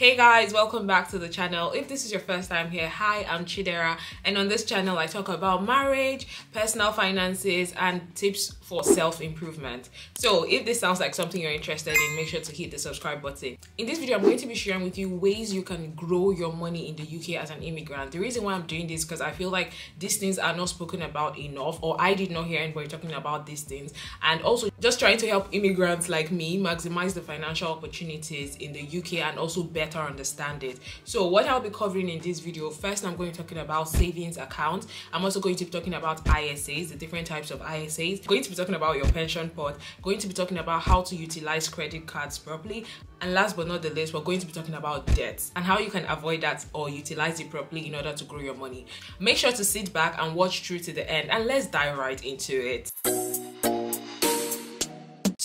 Hey guys, welcome back to the channel. If this is your first time here, hi, I'm Chidera and on this channel I talk about marriage, personal finances and tips for self-improvement. So if this sounds like something you're interested in, make sure to hit the subscribe button. In this video, I'm going to be sharing with you ways you can grow your money in the UK as an immigrant. The reason why I'm doing this because I feel like these things are not spoken about enough or I did not hear anybody talking about these things and also just trying to help immigrants like me maximize the financial opportunities in the UK and also better better understand it. So what I'll be covering in this video, first I'm going to be talking about savings accounts. I'm also going to be talking about ISAs, the different types of ISAs. going to be talking about your pension pot, going to be talking about how to utilize credit cards properly. And last but not the least, we're going to be talking about debts and how you can avoid that or utilize it properly in order to grow your money. Make sure to sit back and watch through to the end and let's dive right into it.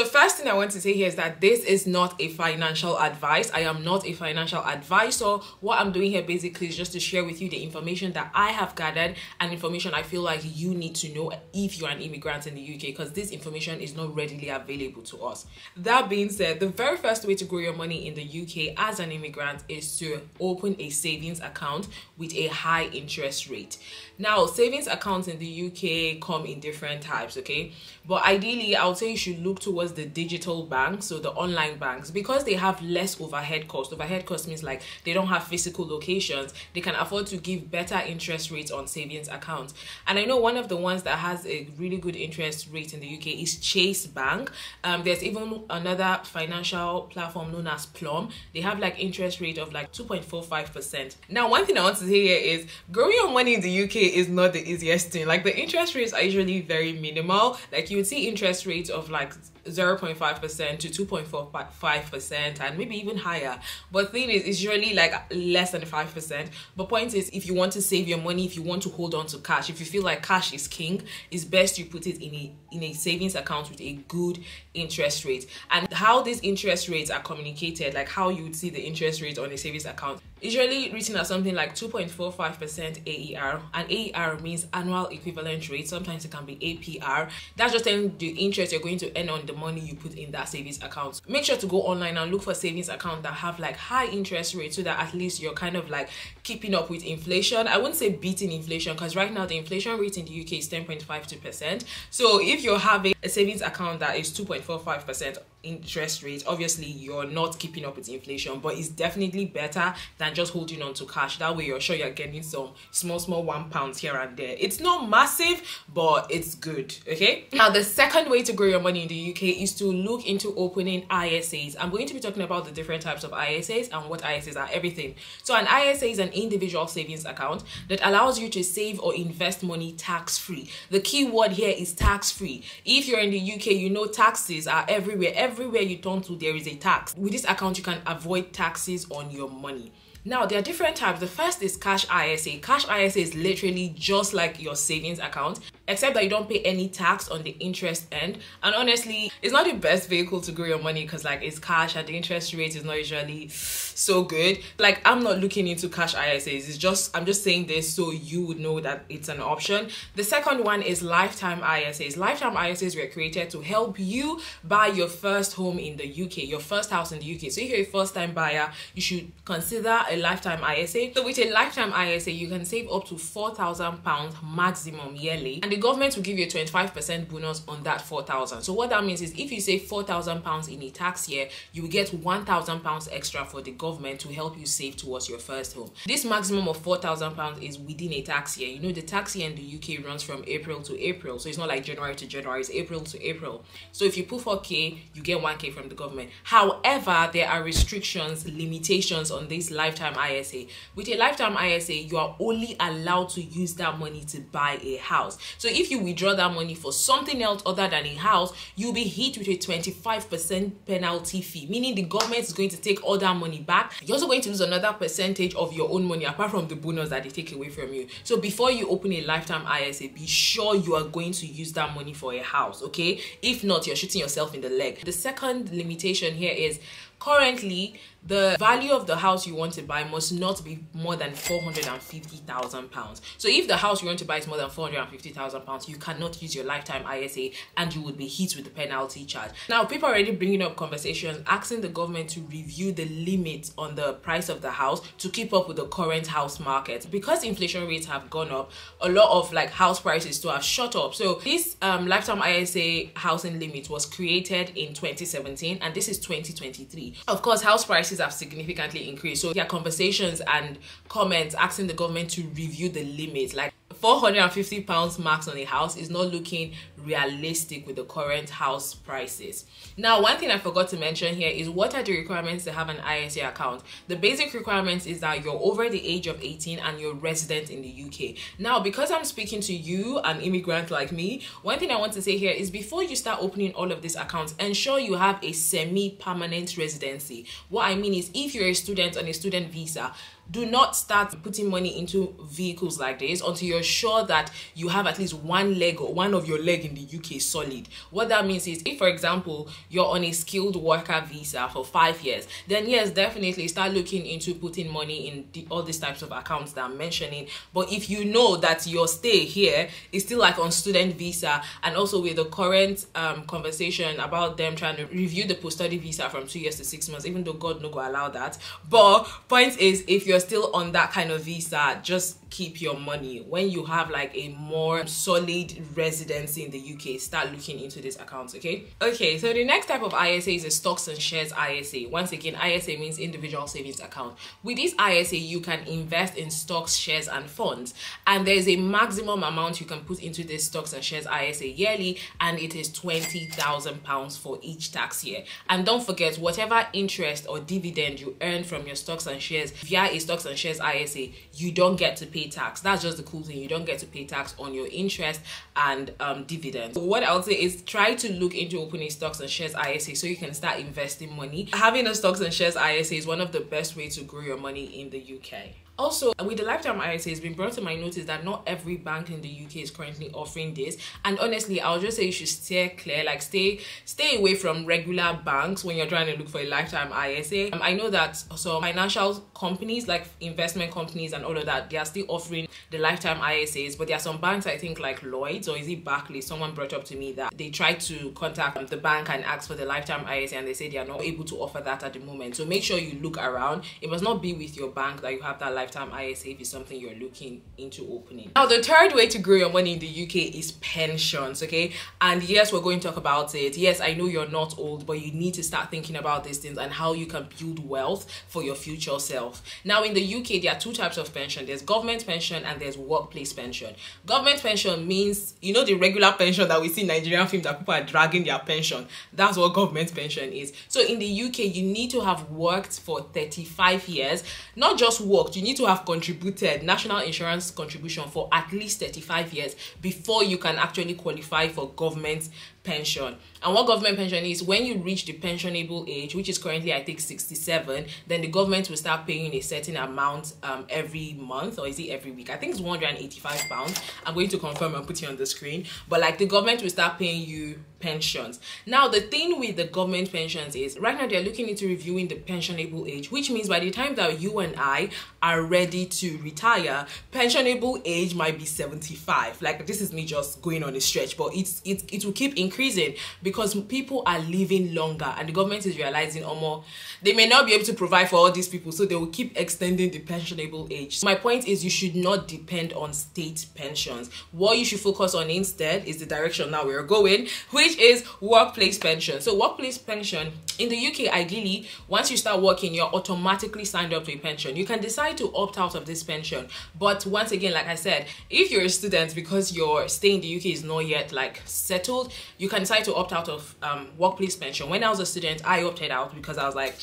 So first thing I want to say here is that this is not a financial advice. I am not a financial advisor. What I'm doing here basically is just to share with you the information that I have gathered and information I feel like you need to know if you're an immigrant in the UK because this information is not readily available to us. That being said, the very first way to grow your money in the UK as an immigrant is to open a savings account with a high interest rate. Now, savings accounts in the UK come in different types, okay? But ideally, I would say you should look towards the digital banks, so the online banks, because they have less overhead cost. Overhead cost means like they don't have physical locations, they can afford to give better interest rates on savings accounts. And I know one of the ones that has a really good interest rate in the UK is Chase Bank. Um, there's even another financial platform known as Plum. They have like interest rate of like 2.45%. Now, one thing I want to say here is growing your money in the UK is not the easiest thing. Like the interest rates are usually very minimal. Like you would see interest rates of like 0.5% to 2.45% and maybe even higher. But thing is it's usually like less than 5% but point is if you want to save your money if you want to hold on to cash if you feel like cash is king it's best you put it in a in a savings account with a good interest rate. And how these interest rates are communicated like how you would see the interest rate on a savings account usually written as something like 2.45% AER and AER means annual equivalent rate. Sometimes it can be APR that's just telling the interest you're going to earn on the money you put in that savings account. Make sure to go online and look for savings account that have like high interest rates so that at least you're kind of like keeping up with inflation. I wouldn't say beating inflation because right now the inflation rate in the uk is 10.52 percent. So if you're having a savings account that is 2.45 percent interest rate obviously you're not keeping up with inflation but it's definitely better than just holding on to cash. That way you're sure you're getting some small small one pounds here and there. It's not massive but it's good okay? Now the second way to grow your money in the uk is to look into opening isas i'm going to be talking about the different types of isas and what isas are everything. So an isa is an individual savings account that allows you to save or invest money tax free the key word here is tax free if you're in the uk you know taxes are everywhere everywhere you turn to there is a tax with this account you can avoid taxes on your money now, there are different types. The first is cash ISA. Cash ISA is literally just like your savings account, except that you don't pay any tax on the interest end. And honestly, it's not the best vehicle to grow your money because like it's cash and the interest rate is not usually so good. Like I'm not looking into cash ISAs. It's just I'm just saying this so you would know that it's an option. The second one is lifetime ISAs. Lifetime ISAs were created to help you buy your first home in the UK, your first house in the UK. So if you're a first time buyer, you should consider a lifetime ISA. So with a lifetime ISA, you can save up to £4,000 maximum yearly and the government will give you a 25% bonus on that 4000 So what that means is if you save £4,000 in a tax year, you will get £1,000 extra for the government to help you save towards your first home. This maximum of £4,000 is within a tax year. You know the tax year in the UK runs from April to April. So it's not like January to January, it's April to April. So if you put 4k, you get 1k from the government. However, there are restrictions, limitations on this lifetime ISA. With a lifetime ISA, you are only allowed to use that money to buy a house. So if you withdraw that money for something else other than a house, you'll be hit with a 25% penalty fee, meaning the government is going to take all that money back. You're also going to lose another percentage of your own money apart from the bonus that they take away from you. So before you open a lifetime ISA, be sure you are going to use that money for a house, okay? If not, you're shooting yourself in the leg. The second limitation here is currently the value of the house you want to buy must not be more than 450,000 pounds. So if the house you want to buy is more than 450,000 pounds, you cannot use your lifetime ISA and you would be hit with the penalty charge. Now, people are already bringing up conversations asking the government to review the limit on the price of the house to keep up with the current house market. Because inflation rates have gone up, a lot of like house prices to have shot up. So this um, lifetime ISA housing limit was created in 2017 and this is 2023. Of course, house prices have significantly increased. So there are conversations and comments asking the government to review the limits. Like 450 pounds max on a house is not looking realistic with the current house prices. Now, one thing I forgot to mention here is what are the requirements to have an ISA account? The basic requirements is that you're over the age of 18 and you're resident in the UK. Now, because I'm speaking to you, an immigrant like me, one thing I want to say here is before you start opening all of these accounts, ensure you have a semi-permanent residency. What I mean is if you're a student on a student visa, do not start putting money into vehicles like this until you're sure that you have at least one leg or one of your leg in the UK solid. What that means is if for example you're on a skilled worker visa for 5 years, then yes, definitely start looking into putting money in the, all these types of accounts that I'm mentioning. But if you know that your stay here is still like on student visa and also with the current um, conversation about them trying to review the post-study visa from 2 years to 6 months even though God no go allow that. But point is if you're still on that kind of visa, just keep your money. When you have like a more solid residency in the UK, start looking into these accounts, okay? Okay, so the next type of ISA is a stocks and shares ISA. Once again, ISA means individual savings account. With this ISA, you can invest in stocks, shares, and funds. And there's a maximum amount you can put into this stocks and shares ISA yearly, and it is £20,000 for each tax year. And don't forget, whatever interest or dividend you earn from your stocks and shares via a stocks and shares ISA, you don't get to pay tax. That's just the cool thing. You don't get to pay tax on your interest and um, dividends. So what I would say is try to look into opening stocks and shares ISA so you can start investing money. Having a stocks and shares ISA is one of the best ways to grow your money in the UK. Also, with the lifetime ISA, it's been brought to my notice that not every bank in the UK is currently offering this. And honestly, I'll just say you should steer clear, like stay stay away from regular banks when you're trying to look for a lifetime ISA. Um, I know that some financial companies like investment companies and all of that, they are still offering the lifetime ISAs, but there are some banks I think like Lloyds or is it Barclays? Someone brought up to me that they tried to contact the bank and ask for the lifetime ISA and they say they are not able to offer that at the moment. So make sure you look around. It must not be with your bank that you have that lifetime lifetime ISA if it's something you're looking into opening. Now, the third way to grow your money in the UK is pensions, okay? And yes, we're going to talk about it. Yes, I know you're not old, but you need to start thinking about these things and how you can build wealth for your future self. Now, in the UK, there are two types of pension there's government pension and there's workplace pension. Government pension means, you know, the regular pension that we see in Nigerian films that people are dragging their pension. That's what government pension is. So, in the UK, you need to have worked for 35 years, not just worked, you need to have contributed national insurance contribution for at least 35 years before you can actually qualify for government pension. And what government pension is, when you reach the pensionable age, which is currently I think 67, then the government will start paying a certain amount um, every month, or is it every week? I think it's 185 pounds. I'm going to confirm and put it on the screen. But like the government will start paying you pensions. Now the thing with the government pensions is right now they're looking into reviewing the pensionable age, which means by the time that you and I are ready to retire, pensionable age might be 75. Like this is me just going on a stretch, but it's it, it will keep increasing increasing because people are living longer and the government is realizing oh more they may not be able to provide for all these people so they will keep extending the pensionable age. My point is you should not depend on state pensions. What you should focus on instead is the direction now we're going which is workplace pension. So workplace pension in the UK ideally once you start working you're automatically signed up to a pension you can decide to opt out of this pension but once again like I said if you're a student because your stay in the UK is not yet like settled you can decide to opt out of um, workplace pension. When I was a student, I opted out because I was like,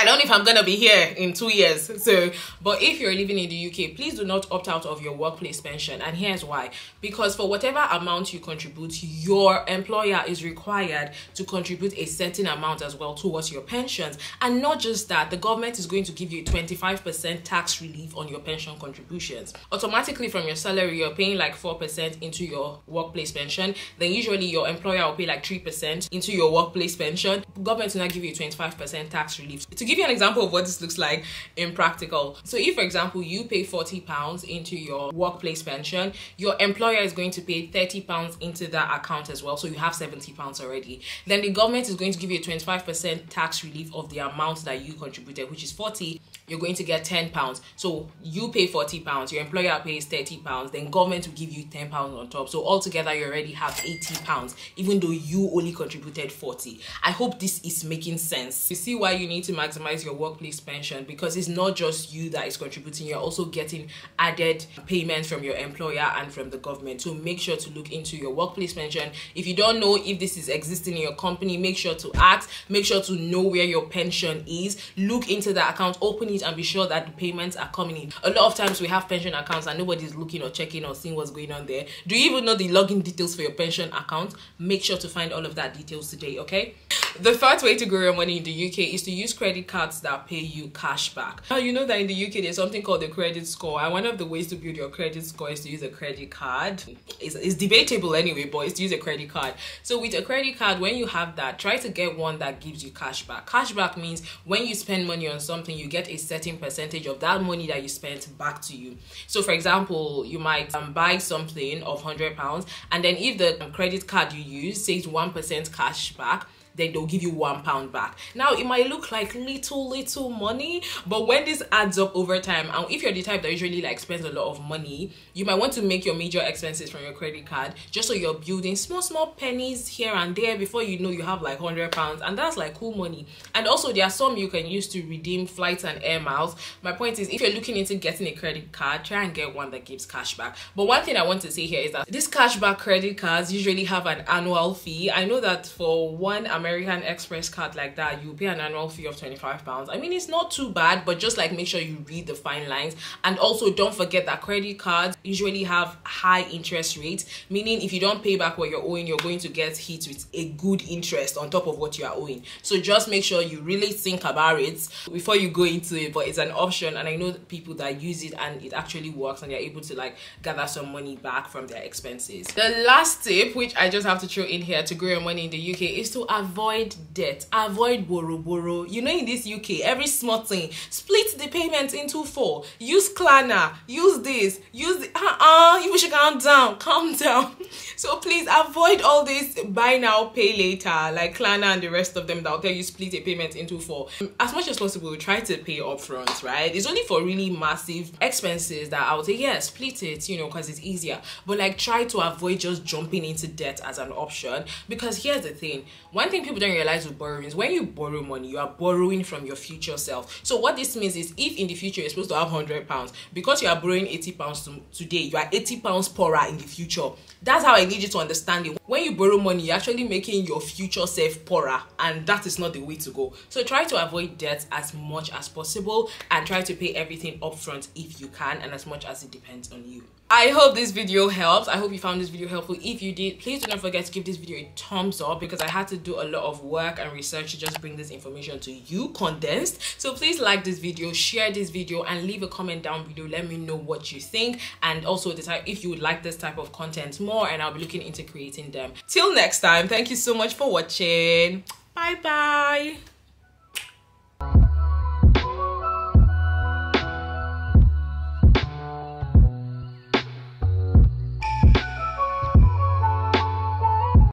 I don't know if I'm gonna be here in two years. So, but if you're living in the UK, please do not opt out of your workplace pension. And here's why: because for whatever amount you contribute, your employer is required to contribute a certain amount as well towards your pensions. And not just that, the government is going to give you 25% tax relief on your pension contributions. Automatically from your salary, you're paying like 4% into your workplace pension. Then usually your employer will pay like 3% into your workplace pension. Government will not give you 25% tax relief. To give you an example of what this looks like in practical. So if for example you pay 40 pounds into your workplace pension, your employer is going to pay 30 pounds into that account as well. So you have 70 pounds already. Then the government is going to give you a 25% tax relief of the amount that you contributed, which is 40. You're going to get 10 pounds. So you pay 40 pounds, your employer pays 30 pounds, then government will give you 10 pounds on top. So altogether you already have 80 pounds, even though you only contributed 40. I hope this is making sense. You see why you need to maximize your workplace pension because it's not just you that is contributing, you're also getting added payments from your employer and from the government. So make sure to look into your workplace pension. If you don't know if this is existing in your company, make sure to ask, make sure to know where your pension is, look into the account, open it, and be sure that the payments are coming in. A lot of times we have pension accounts and nobody's looking or checking or seeing what's going on there. Do you even know the login details for your pension account? Make sure to find all of that details today, okay? The third way to grow your money in the UK is to use credit cards that pay you cash back. Now, you know that in the UK, there's something called the credit score, and one of the ways to build your credit score is to use a credit card. It's, it's debatable anyway, but it's to use a credit card. So, with a credit card, when you have that, try to get one that gives you cash back. Cash back means when you spend money on something, you get a certain percentage of that money that you spent back to you. So, for example, you might um, buy something of £100, and then if the credit card you use says 1% cash back, then they'll give you one pound back. Now, it might look like little, little money, but when this adds up over time, and if you're the type that usually like spends a lot of money, you might want to make your major expenses from your credit card just so you're building small, small pennies here and there before you know you have like 100 pounds, and that's like cool money. And also, there are some you can use to redeem flights and air miles. My point is, if you're looking into getting a credit card, try and get one that gives cash back. But one thing I want to say here is that these cashback credit cards usually have an annual fee. I know that for one American American Express card like that, you pay an annual fee of 25 pounds. I mean, it's not too bad, but just like make sure you read the fine lines. And also don't forget that credit cards usually have high interest rates, meaning if you don't pay back what you're owing, you're going to get hit with a good interest on top of what you are owing. So just make sure you really think about it before you go into it, but it's an option. And I know people that use it and it actually works and they're able to like gather some money back from their expenses. The last tip, which I just have to throw in here to grow your money in the UK is to avoid avoid debt avoid borrow borrow you know in this uk every small thing split the payment into four. Use klarna use this use the, uh-uh you should calm down calm down. So please avoid all this buy now pay later like klarna and the rest of them that'll tell you split a payment into four. As much as possible try to pay upfront right? It's only for really massive expenses that i would say yeah split it you know because it's easier. But like try to avoid just jumping into debt as an option. Because here's the thing one thing people don't realize with borrowing is when you borrow money, you are borrowing from your future self. So what this means is if in the future you're supposed to have 100 pounds, because you are borrowing 80 pounds to, today, you are 80 pounds poorer in the future. That's how I need you to understand it. When you borrow money, you're actually making your future self poorer, and that is not the way to go. So try to avoid debt as much as possible and try to pay everything upfront if you can, and as much as it depends on you. I hope this video helps. I hope you found this video helpful. If you did, please do not forget to give this video a thumbs up because I had to do a lot of work and research to just bring this information to you condensed. So please like this video, share this video and leave a comment down below. Let me know what you think and also decide if you would like this type of content more and I'll be looking into creating them. Till next time, thank you so much for watching. Bye bye.